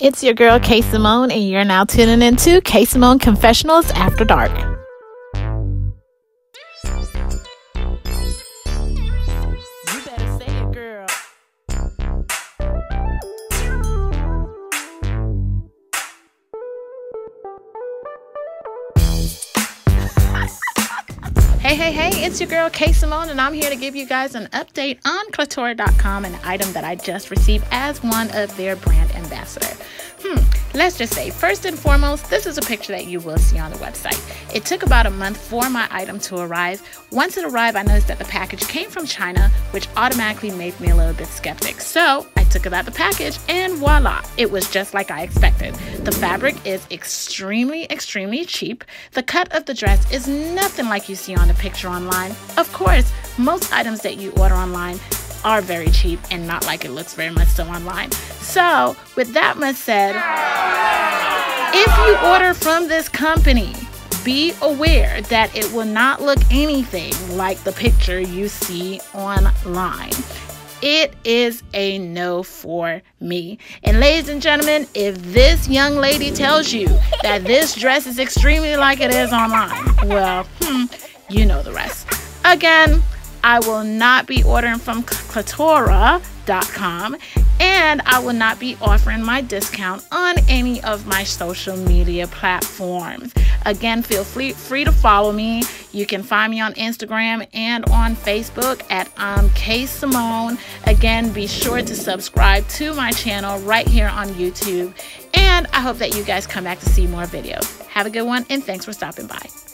It's your girl K Simone, and you're now tuning into K Simone Confessionals After Dark. Hey, hey, hey, it's your girl Kay Simone, and I'm here to give you guys an update on Cletora.com, an item that I just received as one of their brand ambassador. Let's just say, first and foremost, this is a picture that you will see on the website. It took about a month for my item to arrive. Once it arrived, I noticed that the package came from China, which automatically made me a little bit skeptic. So I took it out the package, and voila, it was just like I expected. The fabric is extremely, extremely cheap. The cut of the dress is nothing like you see on the picture online. Of course, most items that you order online are very cheap and not like it looks very much so online. So, with that much said, if you order from this company, be aware that it will not look anything like the picture you see online. It is a no for me. And ladies and gentlemen, if this young lady tells you that this dress is extremely like it is online, well, hmm, you know the rest. Again, I will not be ordering from Cletora.com and I will not be offering my discount on any of my social media platforms. Again, feel free, free to follow me. You can find me on Instagram and on Facebook at um, K Simone. Again, be sure to subscribe to my channel right here on YouTube. And I hope that you guys come back to see more videos. Have a good one and thanks for stopping by.